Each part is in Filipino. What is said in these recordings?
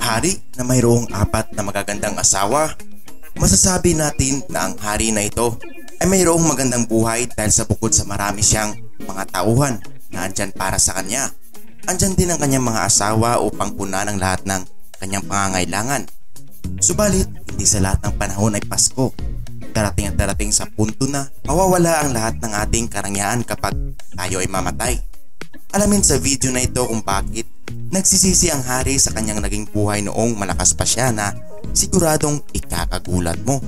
hari na mayroong apat na magagandang asawa. Masasabi natin na ang hari na ito ay mayroong magandang buhay dahil sa bukod sa marami siyang mga tauhan na andyan para sa kanya. Andyan din ang kanyang mga asawa upang punan ang lahat ng kanyang pangangailangan. Subalit, hindi sa lahat ng panahon ay Pasko. Darating at darating sa punto na mawawala ang lahat ng ating karangyaan kapag tayo ay mamatay. Alamin sa video na ito kung bakit nagsisisi ang hari sa kanyang naging buhay noong malakas pa siya na siguradong ikakagulat mo.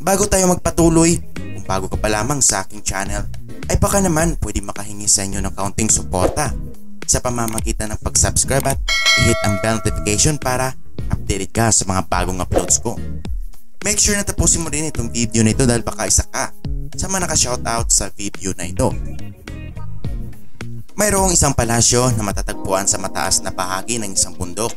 Bago tayo magpatuloy, kung bago ka pa lamang sa aking channel, ay baka naman pwede makahingi sa inyo ng kaunting suporta sa pamamagitan ng pag-subscribe at i-hit ang bell notification para updated ka sa mga bagong uploads ko. Make sure na tapusin mo rin itong video na ito dahil baka isa ka sa mga naka-shoutout sa video na ito. Mayroong isang palasyo na matatagpuan sa mataas na bahagi ng isang bundok.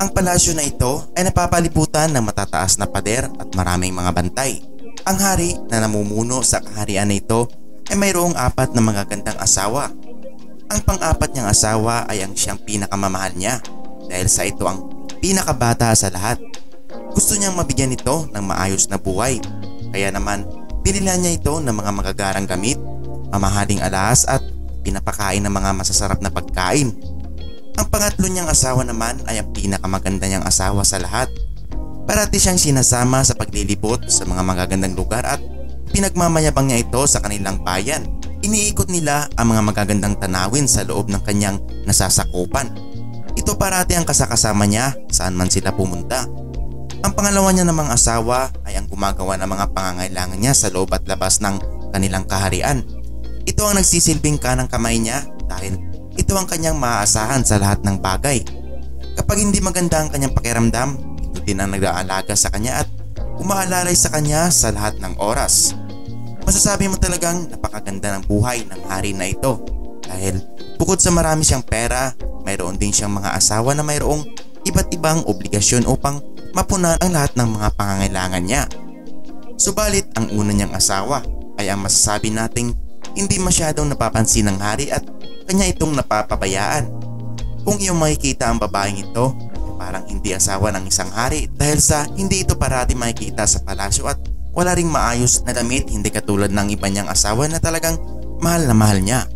Ang palasyo na ito ay napapalibutan ng matataas na pader at maraming mga bantay. Ang hari na namumuno sa kaharian na ito ay mayroong apat na magagandang asawa. Ang pang-apat niyang asawa ay ang siyang pinakamamahal niya dahil sa ito ang pinakabata sa lahat. Gusto niyang mabigyan ito ng maayos na buhay. Kaya naman, pinilan niya ito ng mga magagarang gamit, mamahaling alas at pinapakain ng mga masasarap na pagkain. Ang pangatlo niyang asawa naman ay ang pinakamaganda niyang asawa sa lahat. Parati siyang sinasama sa paglilibot sa mga magagandang lugar at pinagmamayabang niya ito sa kanilang bayan. Iniikot nila ang mga magagandang tanawin sa loob ng kanyang nasasakupan. Ito parati ang kasakasama niya saan man sila pumunta. Ang pangalawa niya namang asawa ay ang gumagawa ng mga pangangailangan niya sa loob at labas ng kanilang kaharian. Ito ang nagsisilbing kanang kamay niya dahil ito ang kanyang maaasahan sa lahat ng bagay. Kapag hindi maganda ang kanyang pakiramdam, ito din ang nag-aalaga sa kanya at umaalalay sa kanya sa lahat ng oras. Masasabi mo talagang napakaganda ng buhay ng hari na ito dahil bukod sa marami siyang pera, mayroon din siyang mga asawa na mayroong iba't ibang obligasyon upang mapunan ang lahat ng mga pangangailangan niya. Subalit ang una niyang asawa ay ang masasabi nating hindi masyadong napapansin ng hari at kanya itong napapabayaan. Kung iyong makikita ang babaeng ito, parang hindi asawa ng isang hari dahil sa hindi ito parati makikita sa palasyo at wala ring maayos na damit hindi katulad ng iba niyang asawa na talagang mahal na mahal niya.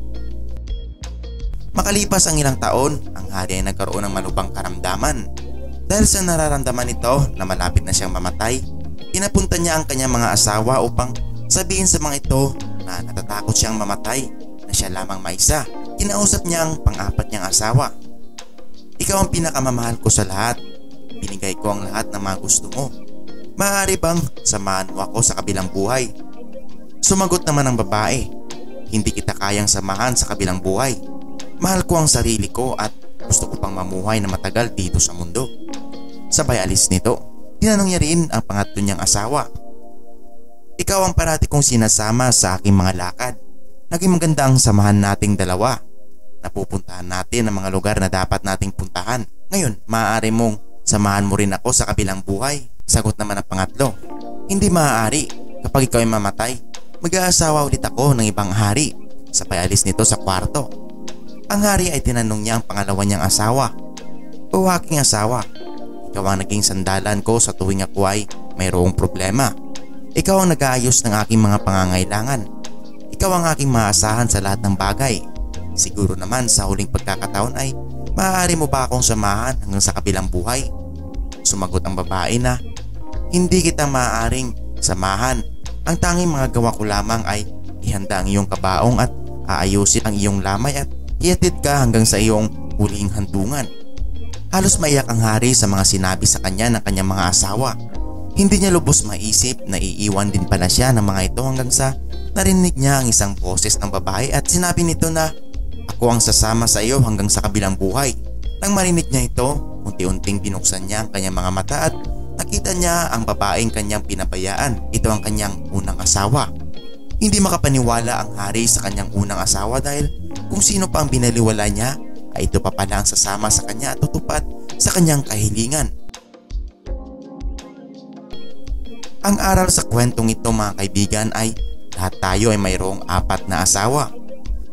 Makalipas ang ilang taon, ang hari ay nagkaroon ng malubang karamdaman. Dahil sa nararamdaman nito na malapit na siyang mamatay, pinapunta niya ang kanyang mga asawa upang sabihin sa mga ito na natatakot siyang mamatay na siya lamang maisa. Kinausap niya ang pang-apat niyang asawa. Ikaw ang pinakamamahal ko sa lahat. Binigay ko ang lahat ng mga gusto mo. Maaari bang samahan mo ako sa kabilang buhay? Sumagot naman ang babae. Hindi kita kayang samahan sa kabilang buhay. Mahal ko ang sarili ko at gusto ko pang mamuhay na matagal dito sa mundo. Sabay alis nito. Tinanong niya rin ang pangatlo niyang asawa ikaw ang parati kong sinasama sa aking mga lakad. Naging maganda ang samahan nating dalawa. Napupuntahan natin ang mga lugar na dapat nating puntahan. Ngayon, maaari mong samahan mo rin ako sa kabilang buhay. Sagot naman ang pangatlo. Hindi maaari. Kapag ikaw ay mamatay, mag-aasawa ulit ako ng ibang hari. Sabay alis nito sa kwarto. Ang hari ay tinanong niya ang pangalawa niyang asawa. O aking asawa, ikaw ang naging sandalan ko sa tuwing ako ay mayroong problema. Ikaw ang nag-aayos ng aking mga pangangailangan. Ikaw ang aking maasahan sa lahat ng bagay. Siguro naman sa huling pagkakataon ay maaari mo ba akong samahan hanggang sa kabilang buhay? Sumagot ang babae na hindi kita maaaring samahan. Ang tanging mga gawa ko lamang ay ihanda ang iyong kabaong at aayusin ang iyong lamay at iatid ka hanggang sa iyong huling handungan. Halos maiyak ang hari sa mga sinabi sa kanya ng kanyang mga asawa hindi niya lubos maisip na iiwan din pala siya ng mga ito hanggang sa narinig niya ang isang boses ng babae at sinabi nito na ako ang sasama sa iyo hanggang sa kabilang buhay. Nang marinig niya ito, unti-unting binuksan niya ang kanyang mga mata at nakita niya ang babaeng kanyang pinabayaan. Ito ang kanyang unang asawa. Hindi makapaniwala ang hari sa kanyang unang asawa dahil kung sino pa ang binaliwala niya ay ito pa pala ang sasama sa kanya at tutupad sa kanyang kahilingan. Ang aral sa kwentong ito mga kaibigan ay lahat tayo ay mayroong apat na asawa.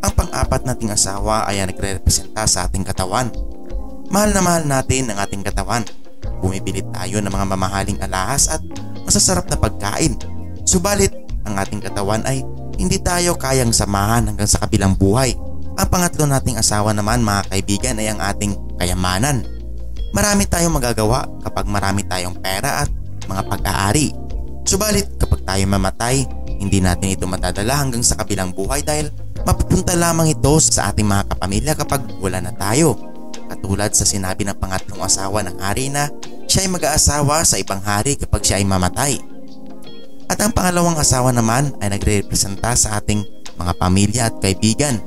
Ang pang-apat nating asawa ay ang nagre-representa sa ating katawan. Mahal na mahal natin ang ating katawan bumibili tayo ng mga mamahaling alahas at masasarap na pagkain. Subalit, ang ating katawan ay hindi tayo kayang samahan hanggang sa kabilang buhay. Ang pangatlo nating asawa naman mga kaibigan ay ang ating kayamanan. Marami tayong magagawa kapag marami tayong pera at mga pag-aari. Subalit kapag tayo mamatay, hindi natin ito matadala hanggang sa kabilang buhay dahil mapupunta lamang ito sa ating mga kapamilya kapag wala na tayo. Katulad sa sinabi ng pangatlong asawa ng hari na siya ay mag-aasawa sa ibang hari kapag siya ay mamatay. At ang pangalawang asawa naman ay nagre-representa sa ating mga pamilya at kaibigan.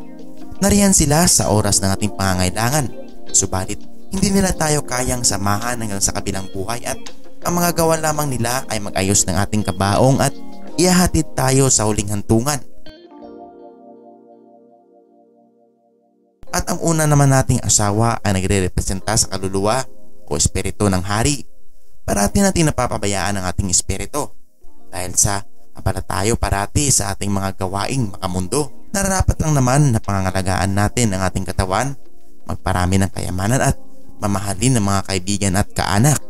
Nariyan sila sa oras ng ating pangangailangan. Subalit, hindi nila tayo kayang samahan hanggang sa kabilang buhay at ang mga gawa lamang nila ay mag-ayos ng ating kabaong at ihahatid tayo sa huling hantungan. At ang una naman nating asawa ay nagre-representa sa kaluluwa o espiritu ng hari. Parati natin napapabayaan ang ating espiritu dahil sa abala tayo parati sa ating mga gawaing makamundo. Nararapat lang naman na pangangalagaan natin ang ating katawan, magparami ng kayamanan at mamahalin ng mga kaibigan at kaanak.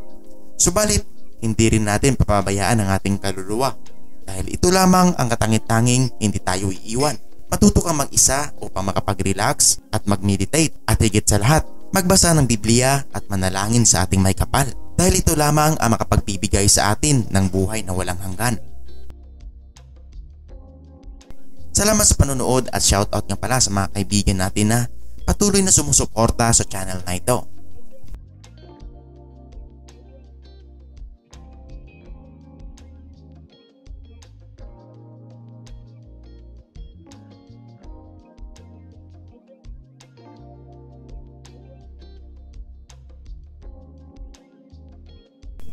Subalit, hindi rin natin papabayaan ang ating kaluluwa dahil ito lamang ang katangit-tanging hindi tayo iiwan. Matuto kang mag-isa upang makapag-relax at mag-meditate at higit sa lahat, magbasa ng Biblia at manalangin sa ating may kapal dahil ito lamang ang makapagbibigay sa atin ng buhay na walang hanggan. Salamat sa panonood at shoutout nga pala sa mga kaibigan natin na patuloy na sumusuporta sa channel na ito.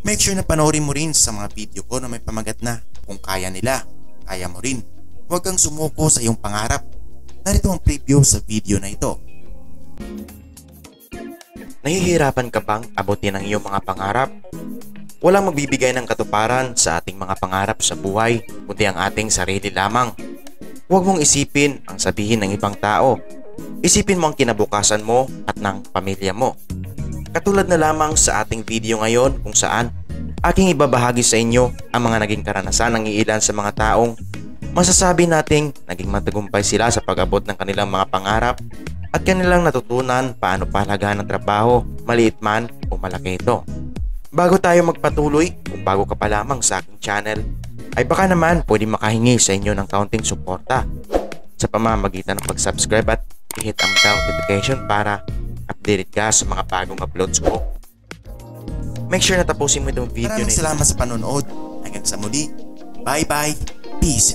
Make sure na panoorin mo rin sa mga video ko na may pamagat na kung kaya nila, kaya mo rin. Huwag kang sumuko sa iyong pangarap. Narito ang preview sa video na ito. Nahihirapan ka bang abutin ang iyong mga pangarap? Walang magbibigay ng katuparan sa ating mga pangarap sa buhay kundi ang ating sarili lamang. Huwag mong isipin ang sabihin ng ibang tao. Isipin mo ang kinabukasan mo at ng pamilya mo. Katulad na lamang sa ating video ngayon kung saan aking ibabahagi sa inyo ang mga naging karanasan ng iilan sa mga taong masasabi nating naging matagumpay sila sa pag-abot ng kanilang mga pangarap at kanilang natutunan paano palagahan ng trabaho, maliit man o malaki ito. Bago tayo magpatuloy, kung bago ka pa lamang sa aking channel, ay baka naman pwede makahingi sa inyo ng kaunting suporta sa pamamagitan ng pag-subscribe at i-hit ang bell notification para updated ka sa mga bagong uploads ko. Make sure na tapusin mo itong video Maraming na ito. salamat sa panonood. Hanggang sa muli. Bye bye. Peace.